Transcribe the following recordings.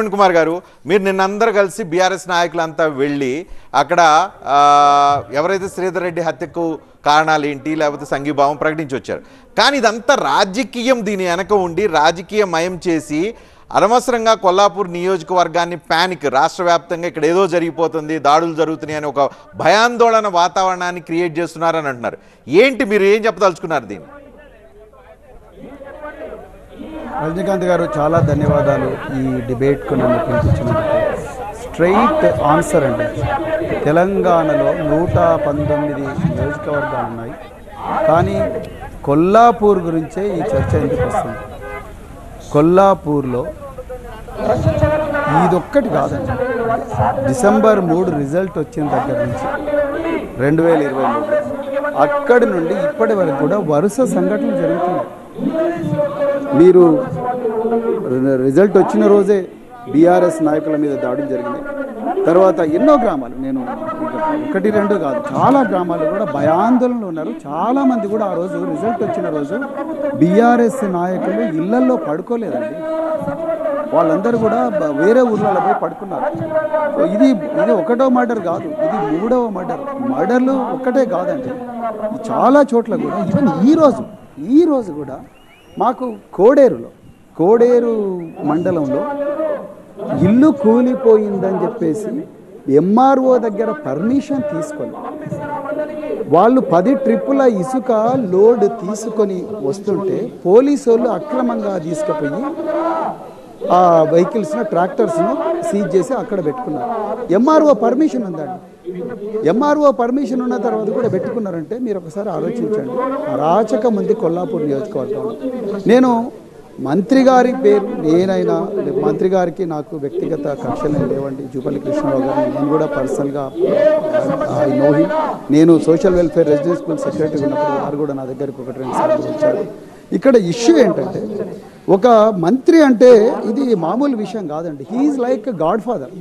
ప్రవీణ్ కుమార్ గారు మీరు నిన్నందరూ కలిసి బీఆర్ఎస్ నాయకులంతా వెళ్ళి అక్కడ ఆ, ఎవరైతే శ్రీధర్ రెడ్డి హత్యకు కారణాలు ఏంటి లేకపోతే సంఘీభావం ప్రకటించి వచ్చారు కానీ ఇదంతా రాజకీయం దీని వెనక ఉండి రాజకీయ మయం చేసి అనవసరంగా కొల్లాపూర్ నియోజకవర్గాన్ని ప్యానిక్ రాష్ట్ర వ్యాప్తంగా ఇక్కడ ఏదో జరిగిపోతుంది దాడులు జరుగుతున్నాయి అని ఒక భయాందోళన వాతావరణాన్ని క్రియేట్ చేస్తున్నారని అంటున్నారు. ఏంటి మీరు ఏం చెప్పదలుచుకున్నారు దీన్ని? రజనీకాంత్ గారు చాలా ధన్యవాదాలు ఈ డిబేట్కు నన్ను పిలిపించినందుకు. స్ట్రైట్ ఆన్సర్ అండి. తెలంగాణలో నూట పంతొమ్మిది నియోజకవర్గాలు ఉన్నాయి. కానీ కొల్లాపూర్ గురించే ఈ చర్చ ఎందుకు వస్తుంది? కొల్లాపూర్లో ఇదొక్కటి కాదండి. డిసెంబర్ మూడు రిజల్ట్ వచ్చిన దగ్గర నుంచి రెండు వేల ఇరవై మూడు అక్కడి నుండి ఇప్పటి వరకు కూడా వరుస సంఘటనలు జరుగుతున్నాయి. మీరు రిజల్ట్ వచ్చిన రోజే బీఆర్ఎస్ నాయకుల మీద దాడులు జరిగినాయి. తర్వాత ఎన్నో గ్రామాలు నేను ఒకటి రెండు కాదు చాలా గ్రామాలు కూడా భయాందోళనలు ఉన్నారు. చాలా మంది కూడా ఆ రోజు రిజల్ట్ వచ్చిన రోజు బీఆర్ఎస్ నాయకులు ఇళ్ళల్లో పడుకోలేదండి. వాళ్ళందరూ కూడా వేరే ఊర్లలో పోయి పడుకున్నారు. ఇది ఇది ఒకటో మర్డర్ కాదు ఇది మూడవ మర్డర్. మర్డర్లు ఒక్కటే కాదండి. చాలా చోట్ల కూడా ఈవెన్ ఈ రోజు ఈ రోజు కూడా మాకు కోడేరులో కోడేరు మండలంలో ఇల్లు కూలిపోయిందని చెప్పేసి ఎంఆర్ఓ దగ్గర పర్మిషన్ తీసుకొని వాళ్ళు పది ట్రిప్పుల ఇసుక లోడ్ తీసుకొని వస్తుంటే పోలీసు వాళ్ళు అక్రమంగా తీసుకుపోయి ఆ వెహికల్స్ను ట్రాక్టర్స్ను సీజ్ చేసి అక్కడ పెట్టుకున్నారు. ఎంఆర్ఓ పర్మిషన్ ఉందండి ఎంఆర్ఓ పర్మిషన్ ఉన్న తర్వాత కూడా పెట్టుకున్నారంటే మీరు ఒకసారి ఆలోచించండి. అరాచకం ఉంది కొల్లాపూర్ నియోజకవర్గంలో. నేను మంత్రి గారి పేరు నేనైనా మంత్రి గారికి నాకు వ్యక్తిగత కక్షలు లేవండి. జూపల్లి కృష్ణారావు గారు నేను కూడా పర్సనల్గా ఐ నో హిమ్ నేను social welfare residence school secretary ఉన్నప్పుడు వారు కూడా నా దగ్గరికి ఒకటి రెండు సార్లు వచ్చారు. ఇక్కడ ఇష్యూ ఏంటంటే ఒక మంత్రి అంటే ఇది మామూలు విషయం కాదండి. హీఈస్ లైక్ గాడ్ ఫాదర్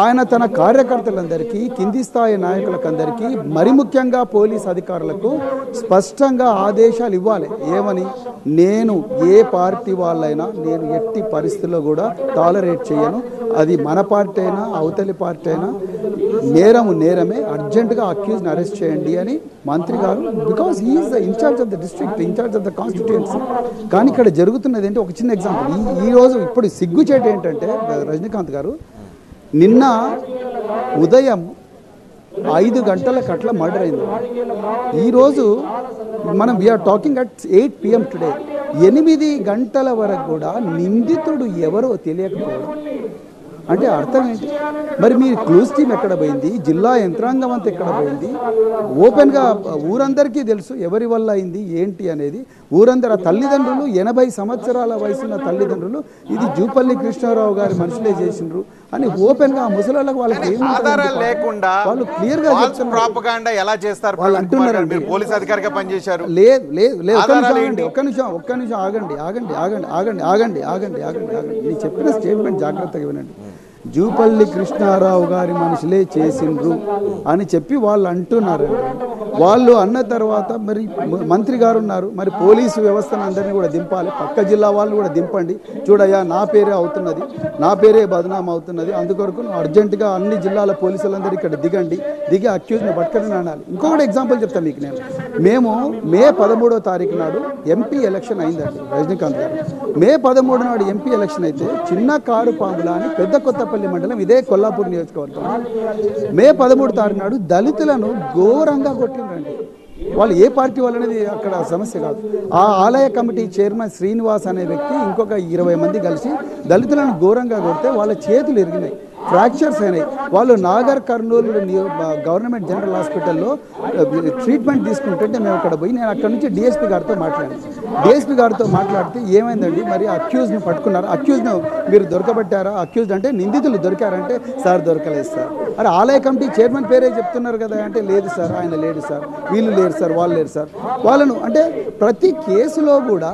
ఆయన తన కార్యకర్తలందరికీ కింది స్థాయి నాయకులకందరికీ మరి ముఖ్యంగా పోలీస్ అధికారులకు స్పష్టంగా ఆదేశాలు ఇవ్వాలి. ఏమని? నేను ఏ పార్టీ వాళ్ళైనా నేను ఎట్టి పరిస్థితుల్లో కూడా టాలరేట్ చేయను. అది మన పార్టీ అయినా అవతలి పార్టీ అయినా నేరము నేరమే. అర్జెంటుగా అక్యూజ్ని అరెస్ట్ చేయండి అని మంత్రి గారు because is the in charge of the district in charge of the constituency కానీ ఇక్కడ జరుగుతున్నది ఏంటి? ఒక చిన్న ఎగ్జాంపుల్ ఈ ఈ రోజు ఇప్పుడు సిగ్గుచేట ఏంటంటే రజనీకాంత్ గారు నిన్న ఉదయం ఐదు గంటల కట్ల మర్డర్ అయింది. ఈరోజు మనం we are talking at eight PM today ఎనిమిది గంటల వరకు కూడా నిందితుడు ఎవరో తెలియకపోవడం. అంటే అర్థం ఏంటి? మరి మీ క్లూస్ టీమ్ ఎక్కడ పోయింది? జిల్లా యంత్రాంగం అంతా ఎక్కడ పోయింది? ఓపెన్గా ఊరందరికీ తెలుసు ఎవరి వల్ల అయింది ఏంటి అనేది. ఊరందరి తల్లిదండ్రులు ఎనభై సంవత్సరాల వయసున్న తల్లిదండ్రులు ఇది జూపల్లి కృష్ణారావు గారి మనుషులే చేసిండ్రు అని ఓపెన్గా ఆ ముసలాళ్ళకు వాళ్ళకి? ఆధారాలు లేకుండా వాళ్ళు క్లియర్గా చెప్తున్నారు. ప్రాపగాండా ఎలా చేస్తారు? వాళ్ళు. మీరు పోలీస్ అధికారిగా పనిచేశారు. లేదు లేదు లేదు. ఒక్క నిమిషం ఒక్క నిమిషం ఒక్క నిమిషం ఆగండి ఆగండి ఆగండి ఆగండి ఆగండి ఆగండి ఆగండి ఆగండి. నేను చెప్పిన స్టేట్మెంట్ జాగ్రత్తగా వినండి. జూపల్లి కృష్ణారావు గారి మనుషులే చేసిండ్రు అని చెప్పి వాళ్ళు అంటున్నారు. వాళ్ళు అన్న తర్వాత మరి మంత్రి గారు ఉన్నారు. మరి పోలీసు వ్యవస్థను అందరినీ కూడా దింపాలి. పక్క జిల్లా వాళ్ళు కూడా దింపండి. చూడయ్యా నా పేరే అవుతున్నది. నా పేరే బదనాం అవుతున్నది. అందుకొరకు అర్జెంటుగా అన్ని జిల్లాల పోలీసులందరూ ఇక్కడ దిగండి. దిగి అక్యూజ్ని పట్టుకొని అనాలి ఇంకొకటి ఎగ్జాంపుల్ చెప్తాను మీకు నేను. మేము మే పదమూడో తారీఖు నాడు ఎంపీ ఎలక్షన్ అయిందండి రజనీకాంత్ గారు. మే పదమూడు నాడు ఎంపీ ఎలక్షన్ అయితే చిన్న కారు పాముల అని పెద్ద కొత్తపల్లి మండలం ఇదే కొల్లాపూర్ నియోజకవర్గం. మే పదమూడు తారీఖు నాడు దళితులను ఘోరంగా కొట్టిండ్రండి. వాళ్ళు ఏ పార్టీ వాళ్ళనేది అక్కడ సమస్య కాదు. ఆ ఆలయ కమిటీ చైర్మన్ శ్రీనివాస్ అనే వ్యక్తి ఇంకొక ఇరవై మంది కలిసి దళితులను ఘోరంగా కొడితే వాళ్ళ చేతులు ఎరిగినాయి ఫ్రాక్చర్స్ అయినాయి. వాళ్ళు నాగర్ కర్నూలు నియో- గవర్నమెంట్ జనరల్ హాస్పిటల్లో ట్రీట్మెంట్ తీసుకుంటుంటే మేము అక్కడ పోయి నేను అక్కడ నుంచి డిఎస్పీ గారితో మాట్లాడాను. డిఎస్పీ గారితో మాట్లాడితే ఏమైందండి? మరి అక్యూజ్ను పట్టుకున్నారు? అక్యూజ్ను మీరు దొరకబట్టారా? అక్యూజ్డ్ అంటే నిందితులు దొరికారంటే సార్ దొరకలేదు సార్. అరే ఆలయ కమిటీ చైర్మన్ పేరే చెప్తున్నారు కదా అంటే లేదు సార్ ఆయన లేడు సార్. వీళ్ళు లేరు సార్ వాళ్ళు లేరు సార్. వాళ్ళను అంటే ప్రతి కేసులో కూడా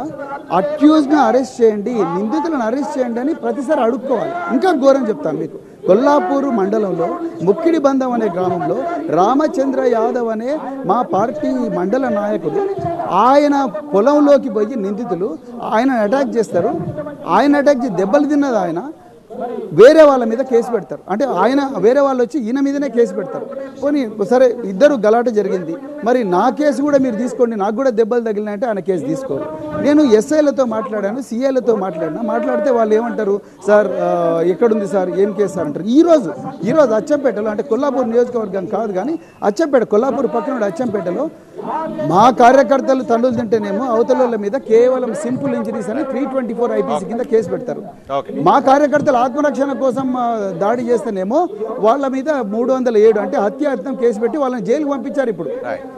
అక్యూజ్ని అరెస్ట్ చేయండి నిందితులను అరెస్ట్ చేయండి అని ప్రతిసారి అడుక్కోవాలి. ఇంకా ఘోరం చెప్తాను మీకు. కొల్లాపూరు మండలంలో ముక్కిడి బంధం అనే గ్రామంలో రామచంద్ర యాదవ్ అనే మా పార్టీ మండల నాయకుడు ఆయన పొలంలోకి పోయి నిందితులు ఆయన అటాక్ చేస్తారు. ఆయన అటాక్ చేసి దెబ్బలు తిన్నది ఆయన. వేరే వాళ్ళ మీద కేసు పెడతారు. అంటే ఆయన వేరే వాళ్ళు వచ్చి ఈయన మీదనే కేసు పెడతారు. పోనీ సరే ఇద్దరు గలాట జరిగింది. మరి నా కేసు కూడా మీరు తీసుకోండి నాకు కూడా దెబ్బలు తగిలినాయంటే ఆయన కేసు తీసుకోరు. నేను ఎస్ఐలతో మాట్లాడాను సిఐలతో మాట్లాడినా. మాట్లాడితే వాళ్ళు ఏమంటారు? సార్ ఎక్కడుంది సార్? ఏం కేసు సార్? అంటారు. ఈ రోజు ఈ రోజు అచ్చంపేటలో అంటే కొల్లాపూర్ నియోజకవర్గం కాదు కానీ అచ్చంపేట కొల్లాపూర్ పక్కన అచ్చంపేటలో మా కార్యకర్తలు తండ్రులు తింటేనేమో అవతల మీద కేవలం సింపుల్ ఇంజరీస్ అని త్రీ ట్వంటీ ఫోర్ ఐపీసీ కింద కేసు పెడతారు. మా కార్యకర్తలు ఆత్మరక్షణ కోసం దాడి చేస్తేనేమో వాళ్ళ మీద మూడు వందల ఏడు అంటే హత్యాయత్నం కేసు పెట్టి వాళ్ళని జైలుకి పంపించారు ఇప్పుడు.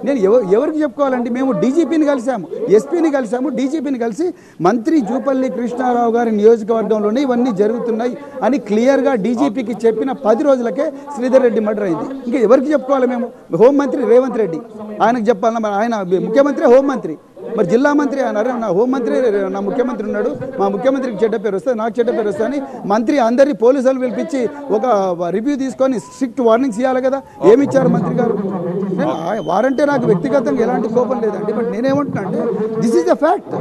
నేను ఎవ- ఎవరికి చెప్పుకోవాలండి? మేము డీజీపీని కలిసాము ఎస్పీని కలిసాము డీజీపీని కలిసి మంత్రి జూపల్లి కృష్ణారావు గారి నియోజకవర్గంలోనే ఇవన్నీ జరుగుతున్నాయి అని క్లియర్గా డీజీపీకి చెప్పిన పది రోజులకే శ్రీధర్ రెడ్డి మర్డర్ అయింది. ఇంకా ఎవరికి చెప్పుకోవాలి మేము? హోంమంత్రి రేవంత్ రెడ్డి. ఆయనకు చెప్పాలన్నా ఆయన ముఖ్యమంత్రి హోంమంత్రి. మరి జిల్లా మంత్రి అన్నారు. నా హోంమంత్రి నా ముఖ్యమంత్రి ఉన్నాడు. మా ముఖ్యమంత్రికి చెడ్డ పేరు వస్తుంది నాకు చెడ్డ పేరు వస్తుంది అని మంత్రి అందరి పోలీసులు పిలిపించి ఒక రివ్యూ తీసుకొని స్ట్రిక్ట్ వార్నింగ్స్ ఇవ్వాలి కదా. ఏమి ఇచ్చారు మంత్రి గారు? వారంటే నాకు వ్యక్తిగతంగా ఎలాంటి కోపం లేదండి. బట్ నేనేమంటున్నా అంటే దిస్ ఈజ్ ద ఫ్యాక్ట్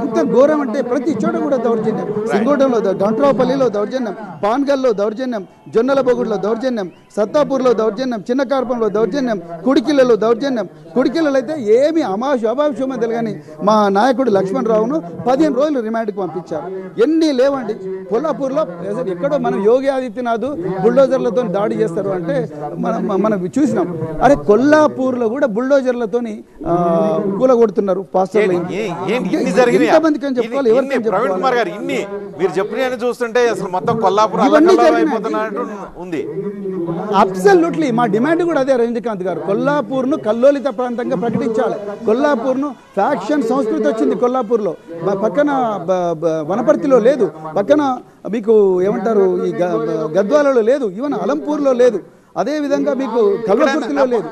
ఎంత ఘోరం అంటే ప్రతి చోట కూడా దౌర్జన్యం. సింగోటంలో గంట్రావుపల్లిలో దౌర్జన్యం పాన్గల్లో దౌర్జన్యం జొన్నల బొగుడులో దౌర్జన్యం సత్తాపూర్లో దౌర్జన్యం చిన్న కార్పంలో దౌర్జన్యం కుడికిళ్ళలో దౌర్జన్యం. కుడికిళ్ళలో అయితే ఏమి అమాశు అభావిషమో కానీ మా నాయకుడు లక్ష్మణ్ రావును పదిహేను రోజులు రిమాండ్కి పంపించారు. ఎన్ని లేవండి. కొల్లాపూర్లో ఎక్కడో మనం యోగి ఆదిత్యనాథ్ బుల్డోజర్లతో దాడి చేస్తారు అంటే మనం మనం చూసినాం. అరే కొల్లాపూర్లో కూడా బుల్డోజర్లతోని కూలగొడుతున్నారు పాస్టర్లు? ఎంతమందికి అని చెప్పుకోవాలి చెప్పుకోవాలి? మీరు చెప్పిన చూస్తుంటే అసలు మొత్తం కొల్లాపురం. అయిపోతున్నట్టు ఉంది. అబ్సల్యూట్లీ మా డిమాండ్ కూడా అదే రజనీకాంత్ గారు. కొల్లాపూర్ను కల్లోలిత ప్రాంతంగా ప్రకటించాలి. కొల్లాపూర్ను ఫ్యాక్షన్ సంస్కృతి వచ్చింది కొల్లాపూర్లో. పక్కన వనపర్తిలో లేదు. పక్కన మీకు ఏమంటారు ఈ గద్వాలలో లేదు. ఈవెన్ అలంపూర్లో లేదు. అదే విధంగా మీకు ఇక్కడ కల్వకుర్తిలో లేదు.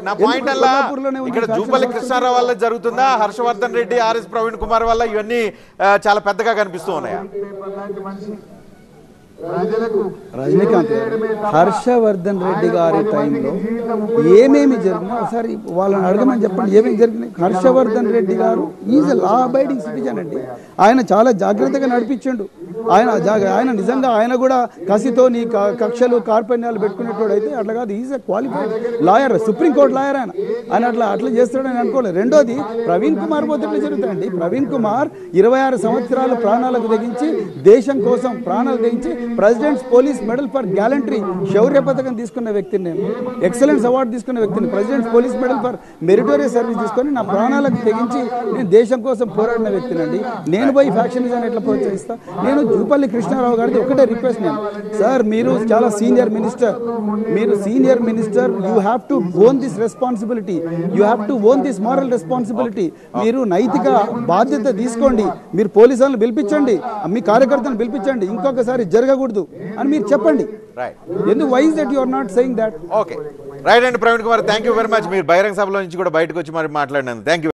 జూపల్లి? కృష్ణారావు వల్ల జరుగుతుందా? హర్షవర్ధన్ రెడ్డి ఆర్ఎస్ ప్రవీణ్ కుమార్ వల్ల ఇవన్నీ చాలా పెద్దగా కనిపిస్తూ ఉన్నాయా? రజనీకాంత్ హర్షవర్ధన్ రెడ్డి గారి టైంలో ఏమేమి జరిగినా ఒకసారి వాళ్ళని అడగమని చెప్పండి. ఏమేమి జరిగినాయి? హర్షవర్ధన్ రెడ్డి గారు ఈజ్ లా అబైడింగ్ సిటిజన్ అండి. ఆయన చాలా జాగ్రత్తగా నడిపించిండు. ఆయన ఆయన నిజంగా ఆయన కూడా కసితో నీ కక్షలు కార్పణ్యాలు పెట్టుకునేటోడు అయితే అట్లా కాదు is a qualified lawyer supreme court lawyer ఆయన. ఆయన అట్లా అట్లా చేస్తాడని అనుకోలేదు. రెండోది ప్రవీణ్ కుమార్ పోతే జరుగుతాయండి? ప్రవీణ్ కుమార్ ఇరవై ఆరు సంవత్సరాలు ప్రాణాలకు తెగించి దేశం కోసం ప్రాణాలు తెగించి president's police medal for gallantry శౌర్య పథకం తీసుకున్న వ్యక్తిని నేను. ఎక్సలెన్స్ అవార్డు తీసుకున్న వ్యక్తిని. President's police medal for meritorious service తీసుకొని నా ప్రాణాలకు తెగించి నేను దేశం కోసం పోరాడిన వ్యక్తినండి నేను పోయి ఫ్యాక్షనిజాన్ని ఎట్లా ప్రోత్సహిస్తా? నేను జూపల్లి కృష్ణారావు గారిది ఒకటే రిక్వెస్ట్ నేను. సార్ మీరు చాలా సీనియర్ మినిస్టర్ మీరు senior minister you have to own this responsibility you have to own this moral responsibility మీరు నైతిక బాధ్యత తీసుకోండి. మీరు పోలీసు వాళ్ళని పిలిపించండి. మీ కార్యకర్తలను పిలిపించండి. ఇంకొకసారి జరగకూడదు అని మీరు చెప్పండి. ఎందుకు? Why's that you are not saying that okay right అండి Praveen Kumar thank you very much మీరు బహిరంగ సభలో నుంచి కూడా బయటకు వచ్చి మరి మాట్లాడినందుకు. Thank you